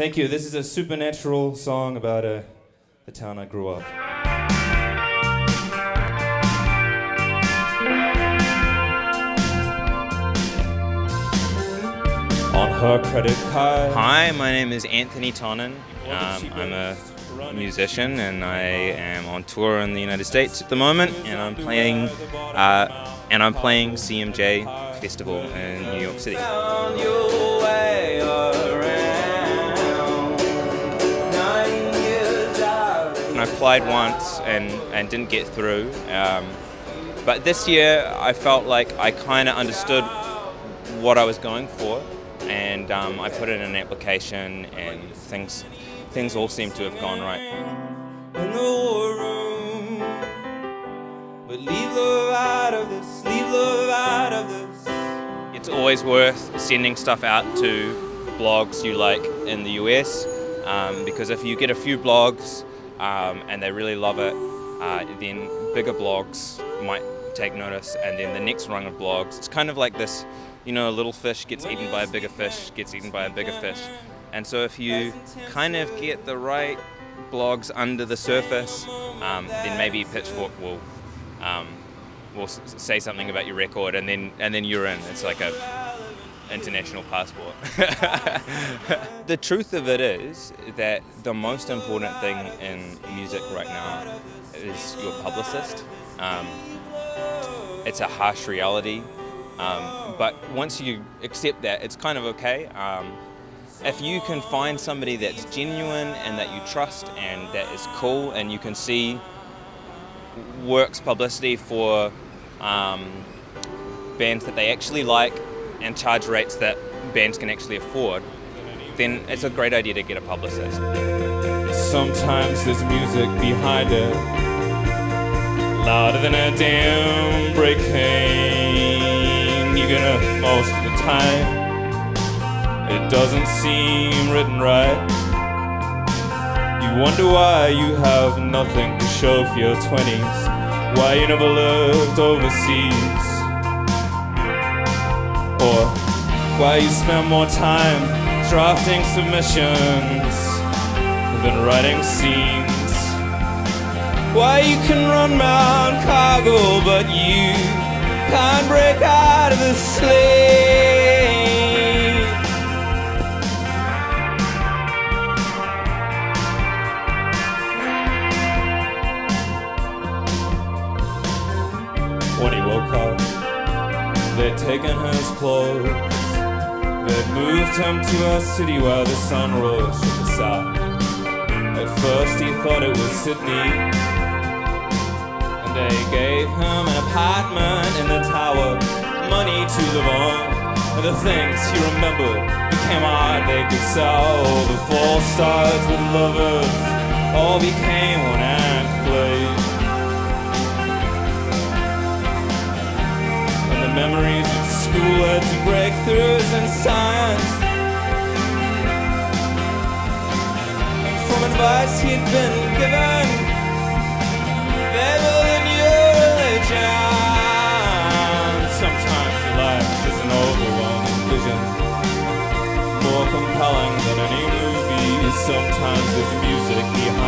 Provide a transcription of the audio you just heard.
Thank you. This is a supernatural song about uh, the town I grew up. On her credit card. Hi, my name is Anthonie Tonnon. Um, I'm a musician and I am on tour in the United States at the moment, and I'm playing uh, and I'm playing CMJ Festival in New York City. Applied once and, and didn't get through. Um, but this year I felt like I kind of understood what I was going for and um, I put in an application and things things all seem to have gone right. In the war room, but leave love out of this, leave love out of this. It's always worth sending stuff out to blogs you like in the US um, because if you get a few blogs um, and they really love it, uh, then bigger blogs might take notice, and then the next rung of blogs. It's kind of like this, you know, a little fish gets eaten by a bigger fish, gets eaten by a bigger fish. And so if you kind of get the right blogs under the surface, um, then maybe Pitchfork will um, will say something about your record, and then and then you're in. It's like a international passport. the truth of it is that the most important thing in music right now is your publicist. Um, it's a harsh reality, um, but once you accept that, it's kind of okay. Um, if you can find somebody that's genuine and that you trust and that is cool and you can see works publicity for um, bands that they actually like and charge rates that bands can actually afford, then it's a great idea to get a publicist. Sometimes there's music behind it, louder than a damn brake You're gonna most of the time. It doesn't seem written right. You wonder why you have nothing to show for your 20s, why you never lived overseas, or why you spend more time drafting submissions I've been writing scenes. Why you can run Mount Cargill, but you can't break out of the sleigh. when he woke up. They'd taken his clothes. They'd moved him to a city where the sun rose from the south. At first he thought it was Sydney. And they gave him an apartment in the tower, money to live on. And the things he remembered became art they could sell. The false stars with lovers all became one act play. And the memories of school led to breakthroughs in science. From advice he'd been given, will in your religion. Sometimes life is an overwhelming vision, more compelling than any movie. Sometimes there's music behind